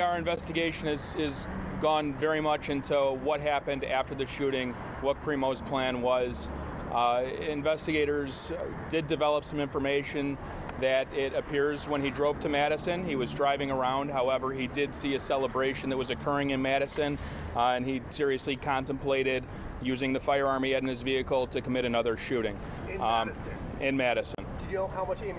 Our investigation has is gone very much into what happened after the shooting, what Crimo's plan was. Uh, investigators did develop some information that it appears when he drove to Madison, he was driving around. However, he did see a celebration that was occurring in Madison, uh, and he seriously contemplated using the firearm he had in his vehicle to commit another shooting In um, Madison? in Madison. Did you know how much ammunition